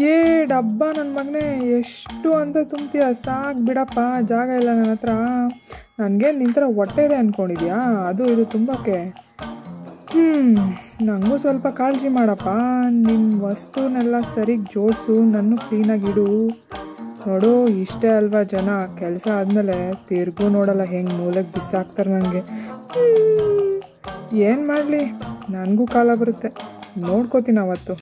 ಏ, ಡಬ್ಬ ನನ್ನ ಮಗನೇ, ಎಷ್ಟು ಅಂತ ತುಂಬ್ತೀಯ? ಸಾಕು ಬಿಡಪ್ಪ, ಜಾಗ ಇಲ್ಲ ನನ್ನ ಹತ್ರ. ನನಗೆ ನಿನ್ನ ಥರ ಹೊಟ್ಟೆ ಇದೆ ಅಂದ್ಕೊಂಡಿದ್ಯಾ ಅದು ಇದು ತುಂಬಕ್ಕೆ. ಹ್ಞೂ ನನಗೂ ಸ್ವಲ್ಪ ಕಾಳಜಿ ಮಾಡಪ್ಪ. ನಿನ್ನ ವಸ್ತುನೆಲ್ಲ ಸರಿಗೆ ಜೋಡಿಸು, ನನ್ನ ಕ್ಲೀನಾಗಿ ಇಡು. ನೋಡು, ಇಷ್ಟೇ ಅಲ್ವಾ ಜನ? ಕೆಲಸ ಆದಮೇಲೆ ತಿರ್ಗೂ ನೋಡಲ್ಲ ಹೆಂಗೆ ಮೂಲೆಗೆ ಬಿಸಾಕ್ತಾರೆ ನನಗೆ ಏನು ಮಾಡಲಿ? ನನಗೂ ಕಾಲ ಬರುತ್ತೆ. ನೋಡ್ಕೋತೀನಿ ಅವತ್ತು.